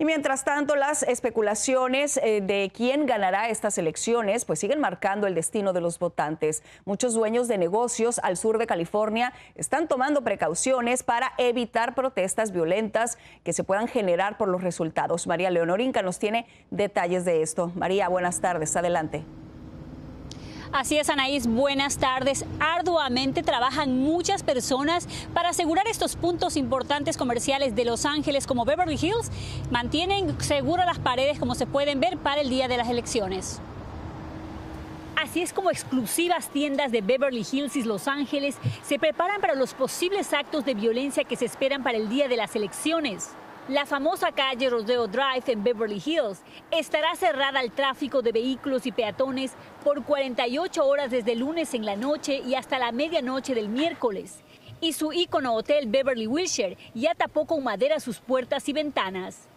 Y mientras tanto, las especulaciones eh, de quién ganará estas elecciones pues siguen marcando el destino de los votantes. Muchos dueños de negocios al sur de California están tomando precauciones para evitar protestas violentas que se puedan generar por los resultados. María Leonorinca nos tiene detalles de esto. María, buenas tardes. Adelante. Así es, Anaís, buenas tardes. Arduamente trabajan muchas personas para asegurar estos puntos importantes comerciales de Los Ángeles como Beverly Hills. Mantienen seguras las paredes, como se pueden ver, para el día de las elecciones. Así es como exclusivas tiendas de Beverly Hills y Los Ángeles se preparan para los posibles actos de violencia que se esperan para el día de las elecciones. La famosa calle Rodeo Drive en Beverly Hills estará cerrada al tráfico de vehículos y peatones por 48 horas desde el lunes en la noche y hasta la medianoche del miércoles. Y su ícono hotel Beverly Wilshire ya tapó con madera sus puertas y ventanas.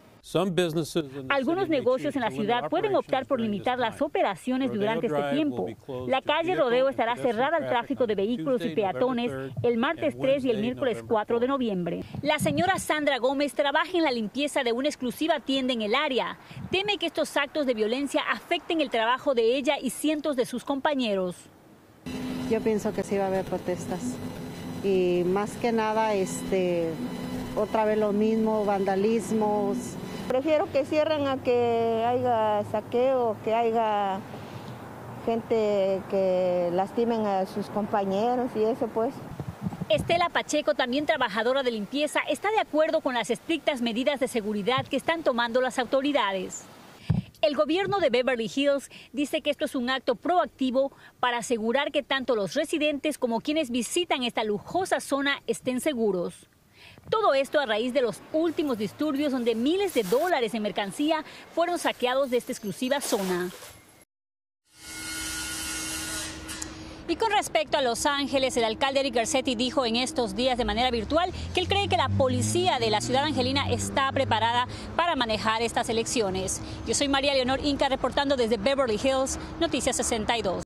Algunos negocios en la ciudad pueden optar por limitar las operaciones durante este tiempo. La calle Rodeo estará cerrada al tráfico de vehículos y peatones el martes 3 y el miércoles 4 de noviembre. La señora Sandra Gómez trabaja en la limpieza de una exclusiva tienda en el área. Teme que estos actos de violencia afecten el trabajo de ella y cientos de sus compañeros. Yo pienso que sí va a haber protestas y más que nada este otra vez lo mismo, vandalismos, Prefiero que cierren a que haya saqueo, que haya gente que lastimen a sus compañeros y eso pues. Estela Pacheco, también trabajadora de limpieza, está de acuerdo con las estrictas medidas de seguridad que están tomando las autoridades. El gobierno de Beverly Hills dice que esto es un acto proactivo para asegurar que tanto los residentes como quienes visitan esta lujosa zona estén seguros. Todo esto a raíz de los últimos disturbios donde miles de dólares en mercancía fueron saqueados de esta exclusiva zona. Y con respecto a Los Ángeles, el alcalde Eric Garcetti dijo en estos días de manera virtual que él cree que la policía de la ciudad angelina está preparada para manejar estas elecciones. Yo soy María Leonor Inca reportando desde Beverly Hills, Noticias 62.